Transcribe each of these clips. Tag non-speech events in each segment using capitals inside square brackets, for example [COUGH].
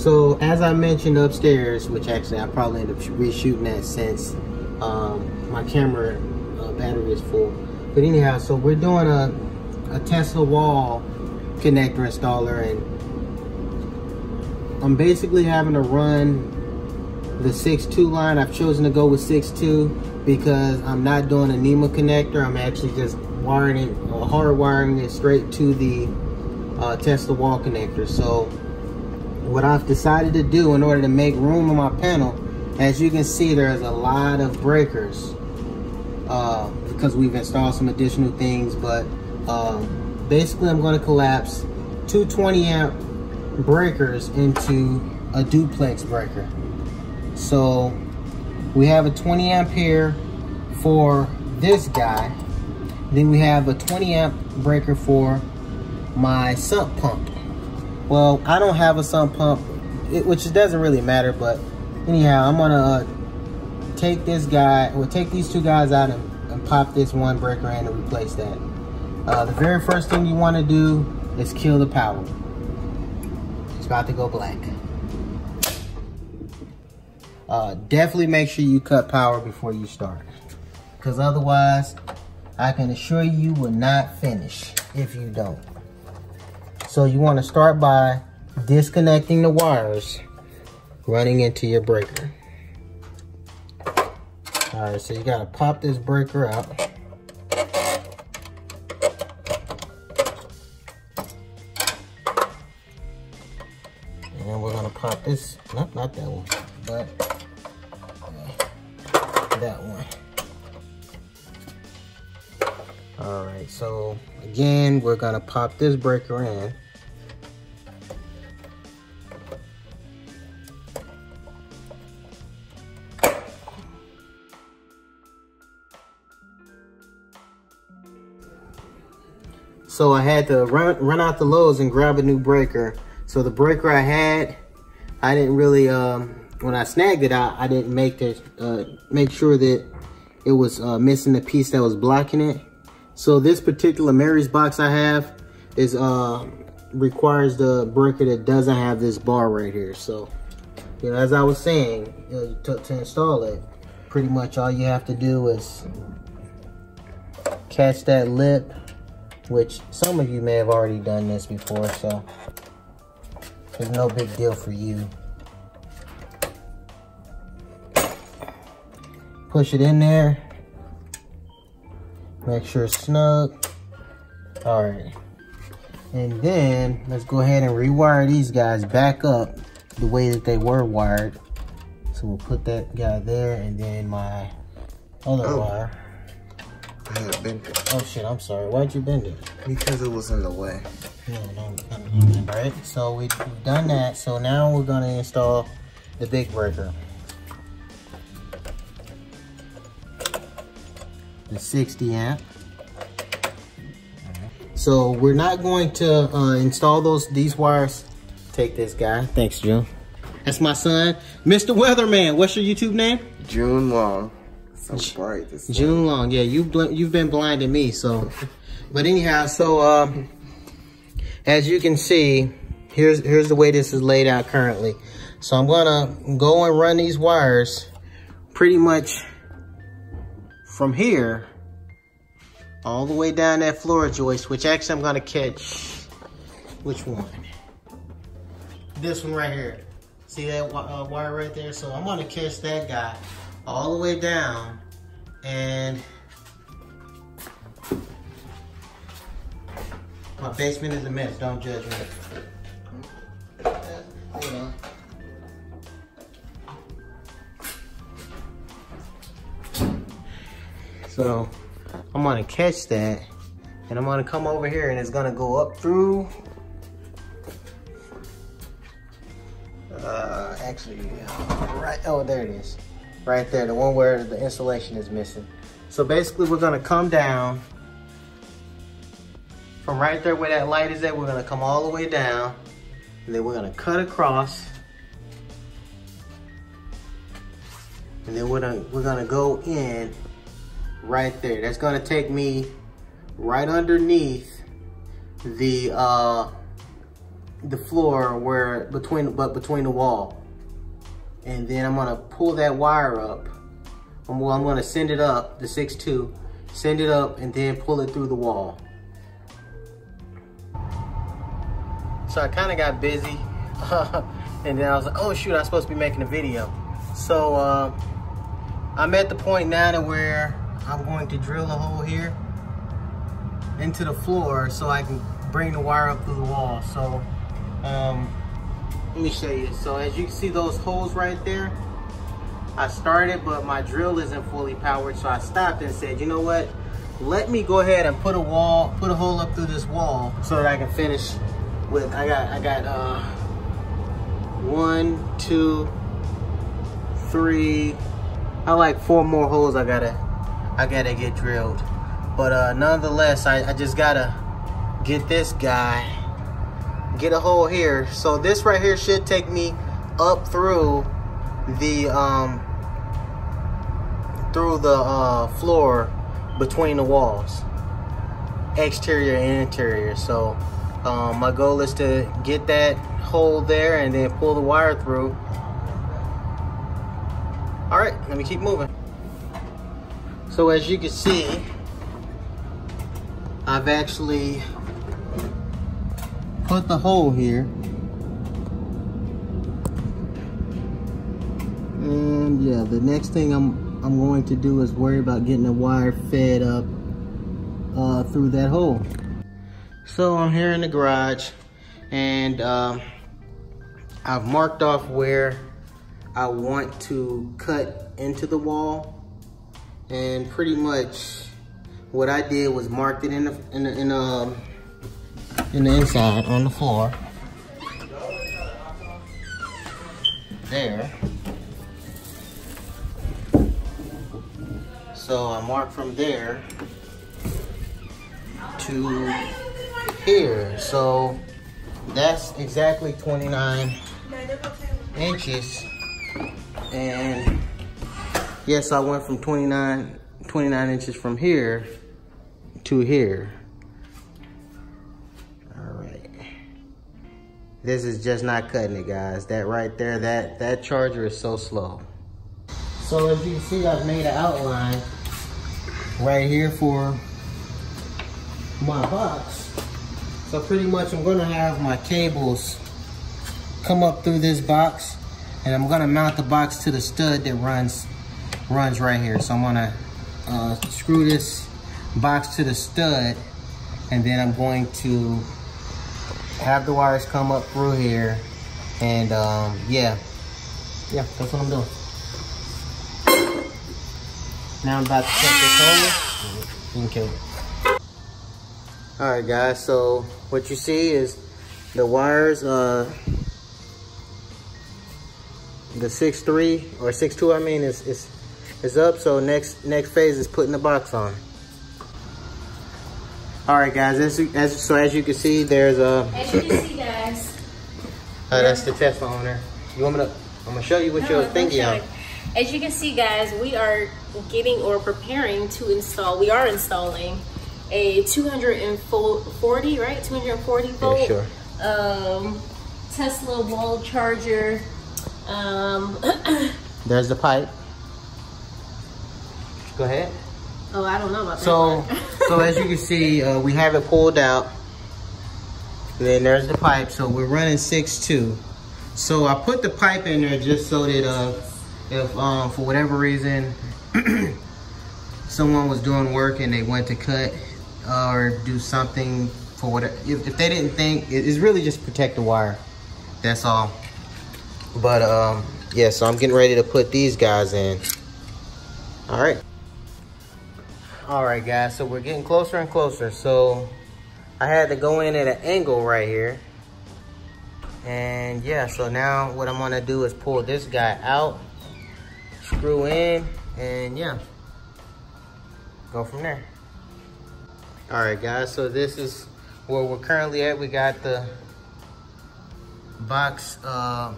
So as I mentioned upstairs, which actually I probably end up reshooting that since um, my camera uh, battery is full. But anyhow, so we're doing a, a Tesla wall connector installer and I'm basically having to run the 6.2 line. I've chosen to go with 6.2 because I'm not doing a NEMA connector. I'm actually just wiring it, uh, hardwiring it straight to the uh, Tesla wall connector. So what I've decided to do in order to make room on my panel, as you can see, there's a lot of breakers uh, because we've installed some additional things, but um, basically I'm gonna collapse two 20 amp breakers into a duplex breaker. So we have a 20 amp here for this guy. Then we have a 20 amp breaker for my sump pump. Well, I don't have a sump pump, it, which doesn't really matter, but anyhow, I'm gonna uh, take this guy, we'll take these two guys out and, and pop this one breaker in and replace that. Uh, the very first thing you wanna do is kill the power. It's about to go black. Uh, definitely make sure you cut power before you start. Because otherwise, I can assure you, you will not finish if you don't. So you want to start by disconnecting the wires running into your breaker. All right, so you got to pop this breaker out. And then we're going to pop this, not, not that one, but that one. Right, so again, we're gonna pop this breaker in. So I had to run, run out the Lowe's and grab a new breaker. So the breaker I had, I didn't really, um, when I snagged it out, I didn't make the, uh, make sure that it was uh, missing the piece that was blocking it. So this particular Murray's box I have is uh, requires the breaker that doesn't have this bar right here. So, you know, as I was saying, you know, to, to install it, pretty much all you have to do is catch that lip, which some of you may have already done this before, so it's no big deal for you. Push it in there. Make sure it's snug. All right. And then let's go ahead and rewire these guys back up the way that they were wired. So we'll put that guy there and then my other Oh. wire. I had bent it Oh shit, I'm sorry. Why'd you bend it? because it was in the way. No, no, no, no. All right, so we've done that. So now we're gonna install the big breaker. The 60 amp. So we're not going to uh, install those these wires. Take this guy. Thanks, June. That's my son, Mr. Weatherman. What's your YouTube name? June long. So bright this June Long. Yeah, you've bl- you've been blinding me. So, but anyhow, so um, as you can see, here's here's the way this is laid out currently. So I'm gonna go and run these wires pretty much from here all the way down that floor joist, which actually I'm gonna catch. Which one? This one right here. See that uh, wire right there? So I'm gonna catch that guy all the way down and my basement is a mess. Don't judge me. So I'm gonna catch that and I'm gonna come over here and it's gonna go up through uh, actually right oh there it is. Right there the one where the insulation is missing. So basically we're gonna come down. From right there where that light is at we're gonna come all the way down and then we're gonna cut across. And then we're gonna we're gonna go in right there that's gonna take me right underneath the uh the floor where between but between the wall. And then I'm gonna pull that wire up. I'm, I'm gonna send it up, the 6-2, send it up and then pull it through the wall. So I kind of got busy. [LAUGHS] and then I was like, oh shoot, I'm supposed to be making a video. So uh, I'm at the point now to where I'm going to drill a hole here into the floor so I can bring the wire up through the wall. So um, let me show you. So as you can see those holes right there, I started, but my drill isn't fully powered. So I stopped and said, you know what? Let me go ahead and put a wall, put a hole up through this wall so that I can finish with, I got, I got uh, one, two, three, I like four more holes I gotta, I gotta get drilled. But uh, nonetheless, I, I just gotta get this guy, get a hole here. So this right here should take me up through the, um, through the uh, floor between the walls, exterior and interior. So um, my goal is to get that hole there and then pull the wire through. All right, let me keep moving. So as you can see, I've actually put the hole here. And yeah, the next thing I'm I'm going to do is worry about getting the wire fed up uh, through that hole. So I'm here in the garage and um, I've marked off where I want to cut into the wall and pretty much what I did was marked it in the in the, in the, um, in the inside on the floor there So I marked from there to here. So that's exactly 29 inches. And yes, I went from 29, 29 inches from here to here. All right. This is just not cutting it, guys. That right there, that, that charger is so slow. So as you can see, I've made an outline right here for my box. So pretty much I'm gonna have my cables come up through this box and I'm gonna mount the box to the stud that runs runs right here. So I'm gonna uh, screw this box to the stud and then I'm going to have the wires come up through here and um, yeah, yeah, that's what I'm doing. Now I'm about to cut this over. Okay. All right, guys. So what you see is the wires, uh, the six three or six two. I mean, is is is up. So next next phase is putting the box on. All right, guys. As, as so as you can see, there's a. As you can see, guys. Uh, that's the Tesla owner. You want me to? I'm gonna show you what No, you're thinking of. As you can see, guys, we are getting or preparing to install. We are installing a 240, right? 240 volt sure. um, Tesla wall charger. Um, [CLEARS THROAT] There's the pipe. Go ahead. oh, I don't know about So, that. so as you can see, uh, we have it pulled out. And then there's the pipe. So we're running six two. So I put the pipe in there just so that uh, if um, for whatever reason [CLEARS THROAT] someone was doing work and they went to cut uh, or do something for whatever, if, if they didn't think, it- it's really just protect the wire. That's all. But um, yeah, so I'm getting ready to put these guys in. All right. All right, guys, so we're getting closer and closer. So I had to go in at an angle right here. And yeah, so now what I'm gonna do is pull this guy out, screw in, and yeah, go from there. All right, guys, so this is where we're currently at. We got the box uh,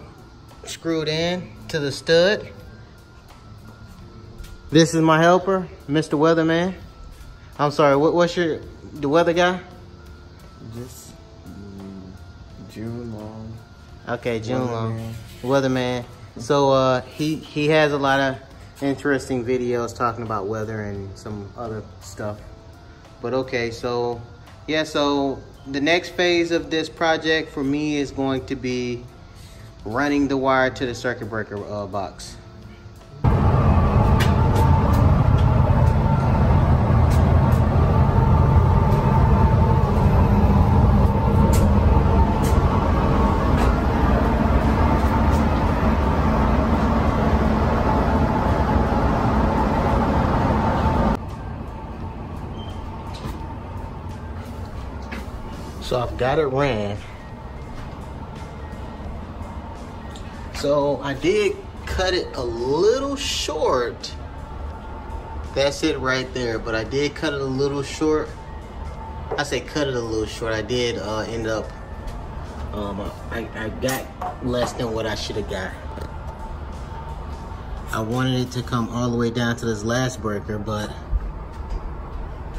screwed in to the stud. This is my helper, Mr. Weatherman. I'm sorry, what, what's your, the weather guy? Just, June Long. Okay, June Long. Weatherman. Weatherman. So uh, he he has a lot of interesting videos talking about weather and some other stuff. But okay, so yeah, so the next phase of this project for me is going to be running the wire to the circuit breaker uh, box. So I've got it ran. So I did cut it a little short. That's it right there, but I did cut it a little short. I say cut it a little short. I did uh, end up, um, I, I got less than what I should have got. I wanted it to come all the way down to this last breaker, but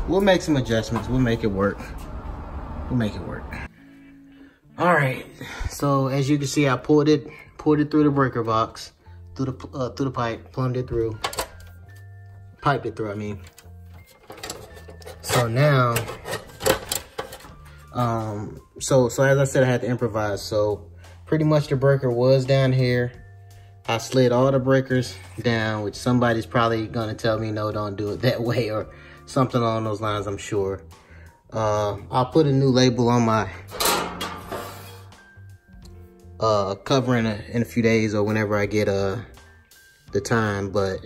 we'll make some adjustments. We'll make it work. We'll make it work. All right, so as you can see, I pulled it, pulled it through the breaker box, through the uh, through the pipe, plumbed it through, piped it through. I mean. So now, um, so so as I said, I had to improvise. So pretty much the breaker was down here. I slid all the breakers down, which somebody's probably gonna tell me no, don't do it that [LAUGHS] way or something along those lines. I'm sure. Uh, I'll put a new label on my uh, cover in a, in a few days or whenever I get uh, the time. But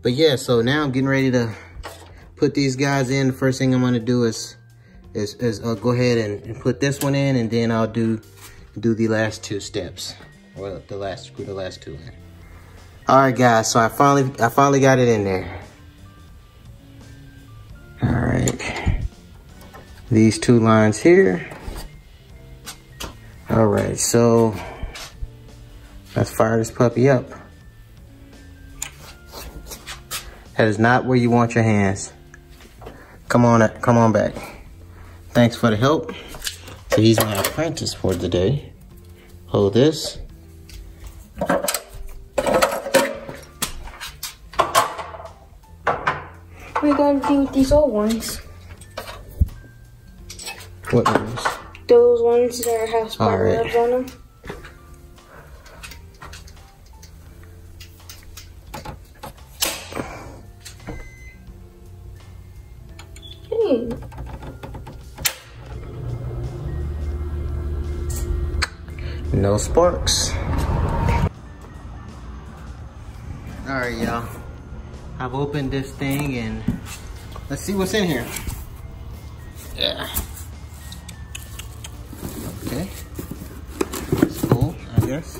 but yeah, so now I'm getting ready to put these guys in. The first thing I'm gonna do is is, is uh, go ahead and, and put this one in, and then I'll do do the last two steps or the last screw the last two in. All right, guys. So I finally I finally got it in there. All right these two lines here. All right, so let's fire this puppy up. That is not where you want your hands. Come on, come on back. Thanks for the help. So he's my apprentice for the day. Hold this. You gonna do with these old ones? What ones? Those ones that have spot Alright. webs on them. Hmm. No sparks. All right, y'all. I've opened this thing and let's see what's in here. Yeah. Okay. That's cool, I guess.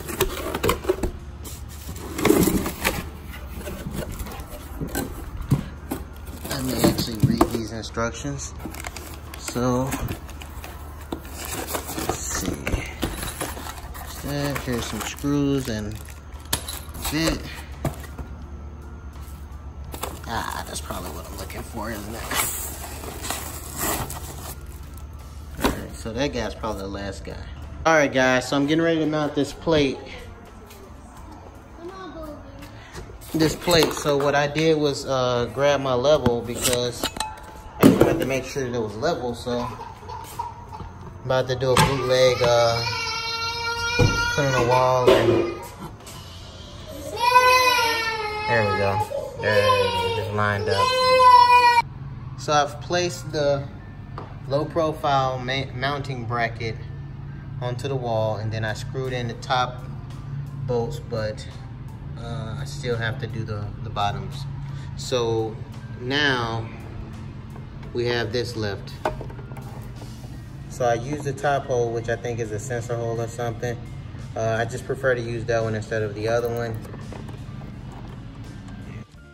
I may actually read these instructions. So, let's see. Here's some screws and bit. Ah, that's probably what I'm looking for, isn't it? Alright, so that guy's probably the last guy. Alright guys, so I'm getting ready to mount this plate. This plate, so what I did was uh, grab my level because I had to make sure that it was level, so I'm about to do a bootleg, uh, put in a wall and there we go. There it is, lined up. So I've placed the low profile mounting bracket onto the wall and then I screwed in the top bolts, but uh, I still have to do the, the bottoms. So now we have this left. So I use the top hole, which I think is a sensor hole or something. Uh, I just prefer to use that one instead of the other one.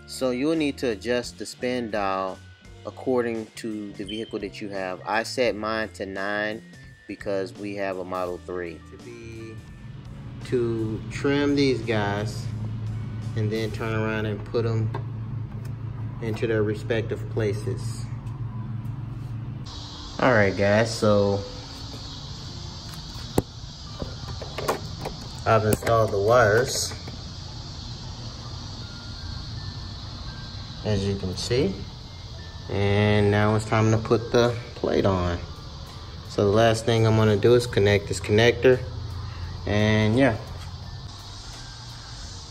So you'll need to adjust the spin dial according to the vehicle that you have. I set mine to 9 because we have a Model 3. To be to trim these guys and then turn around and put them into their respective places. Alright guys, so I've installed the wires. As you can see. And now it's time to put the plate on. So the last thing I'm gonna do is connect this connector. And yeah.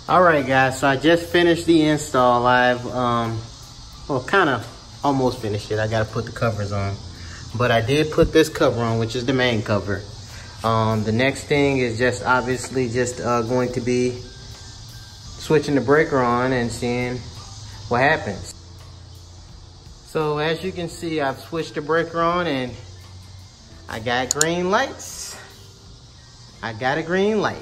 All right guys, so I just finished the install. I've, um, well kind of almost finished it. I gotta put the covers on. But I did put this cover on, which is the main cover. Um, the next thing is just obviously just uh, going to be switching the breaker on and seeing what happens. So as you can see, I've switched the breaker on and I got green lights. I got a green light.